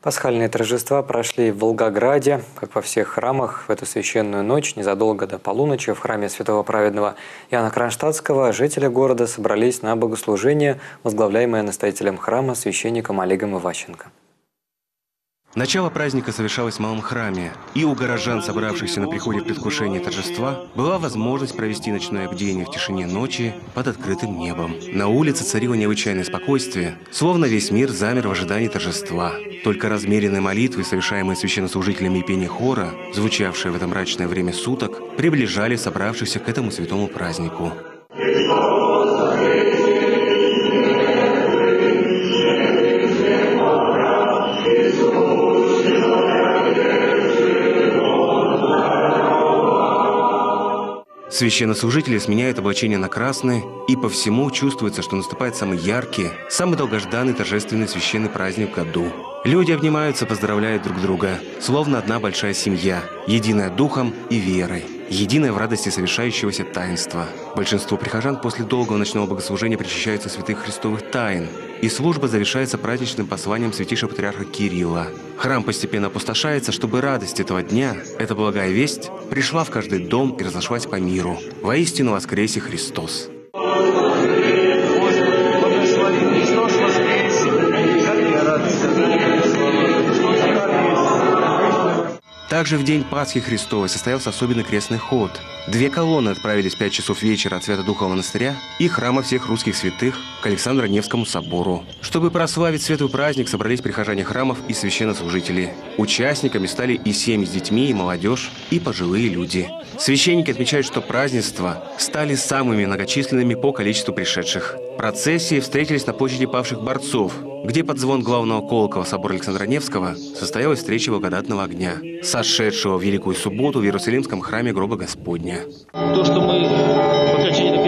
Пасхальные торжества прошли в Волгограде, как во всех храмах. В эту священную ночь, незадолго до полуночи, в храме святого праведного Иоанна Кронштадтского жители города собрались на богослужение, возглавляемое настоятелем храма священником Олегом Иващенко. Начало праздника совершалось в малом храме, и у горожан, собравшихся на приходе в предвкушение торжества, была возможность провести ночное бдение в тишине ночи под открытым небом. На улице царило необычайное спокойствие, словно весь мир замер в ожидании торжества. Только размеренные молитвы, совершаемые священнослужителями и пение хора, звучавшие в это мрачное время суток, приближали собравшихся к этому святому празднику. Священнослужители сменяют облачение на красное, и по всему чувствуется, что наступает самый яркий, самый долгожданный торжественный священный праздник в году. Люди обнимаются, поздравляют друг друга, словно одна большая семья, единая духом и верой единое в радости совершающегося таинства. Большинство прихожан после долгого ночного богослужения причащаются святых христовых тайн, и служба завершается праздничным посланием святейшего патриарха Кирилла. Храм постепенно опустошается, чтобы радость этого дня, эта благая весть, пришла в каждый дом и разошлась по миру. Воистину воскресе Христос! Также в день Пасхи Христовой состоялся особенный крестный ход. Две колонны отправились в 5 часов вечера от Свято-Духового монастыря и храма всех русских святых к Александро-Невскому собору. Чтобы прославить светлый праздник, собрались прихожане храмов и священнослужители. Участниками стали и семьи с детьми, и молодежь, и пожилые люди. Священники отмечают, что празднества стали самыми многочисленными по количеству пришедших. Процессии встретились на площади павших борцов, где под звон главного колокола собора Александра Невского состоялась встреча благодатного огня, сошедшего в Великую Субботу в Иерусалимском храме гроба Господня. То, что мы по